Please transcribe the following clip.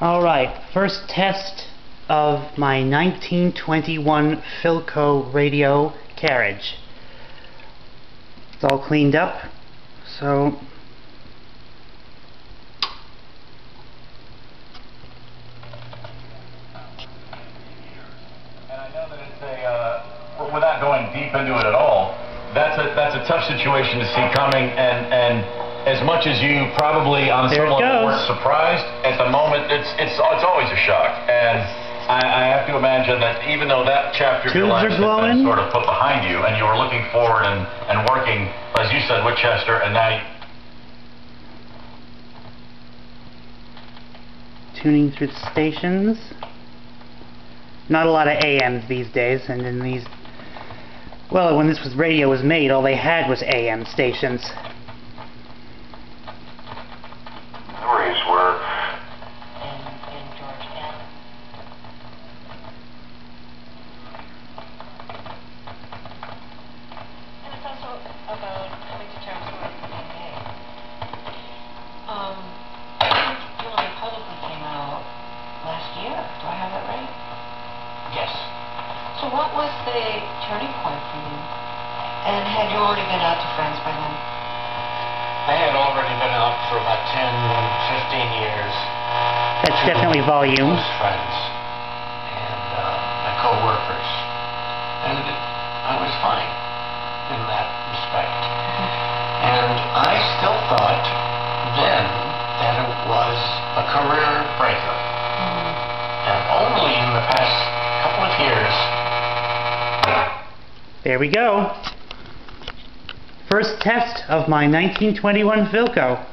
Alright, first test of my 1921 Philco radio carriage. It's all cleaned up, so it's a, uh, without going deep into it at all, that's a, that's a tough situation to see coming, and, and as much as you probably on There some level weren't surprised, at the moment, it's, it's, it's always a shock. And I, I have to imagine that even though that chapter of your life has been sort of put behind you, and you were looking forward and, and working, as you said, with Chester, and now you, tuning through the stations. Not a lot of AMs these days, and in these... Well, when this was radio was made, all they had was AM stations. memories were in, in Georgetown. And it's also about coming to terms with DNA. Um, I think Julie publicly came out last year. Do I have that right? yes. So what was the turning point for you? And had you already been out to friends by then? I had already been out for about 10, 15 years. That's definitely volume. Friends and uh, my co-workers. And I was fine in that respect. And I still thought then that it was a career breaker. Only in the past couple of years There we go. First test of my 1921 Philco.